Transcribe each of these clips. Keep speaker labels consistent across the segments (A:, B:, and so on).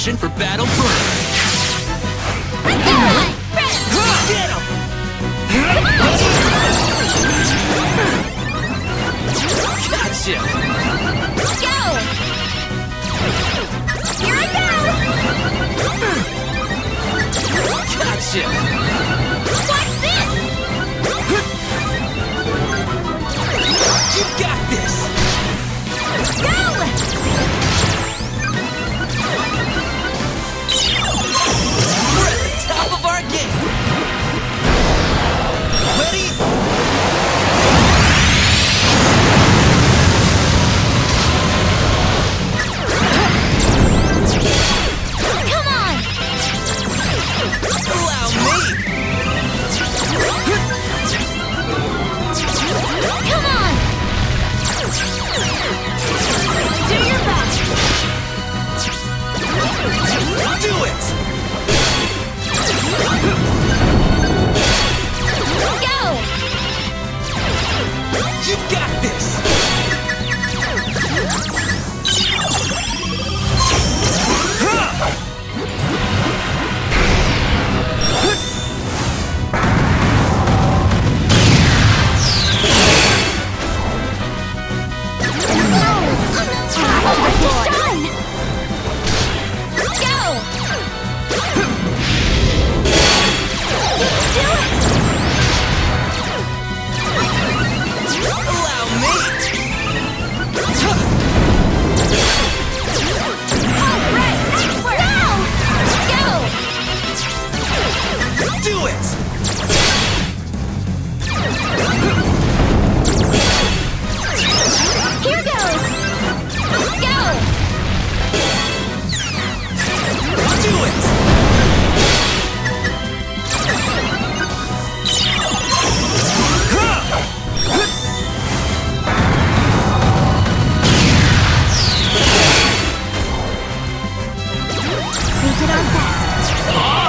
A: passion for battle burn. Gotcha!
B: Let's go! Here I go! 太多。ラン
A: ター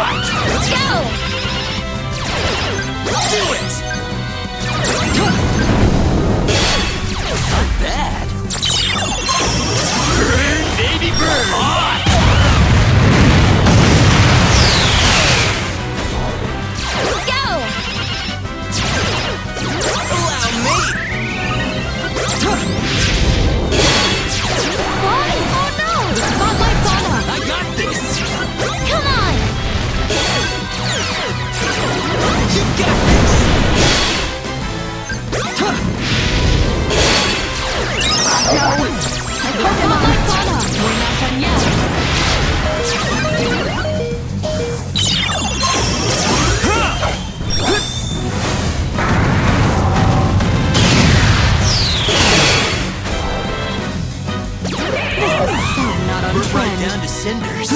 B: Burnt right
A: down to cinders.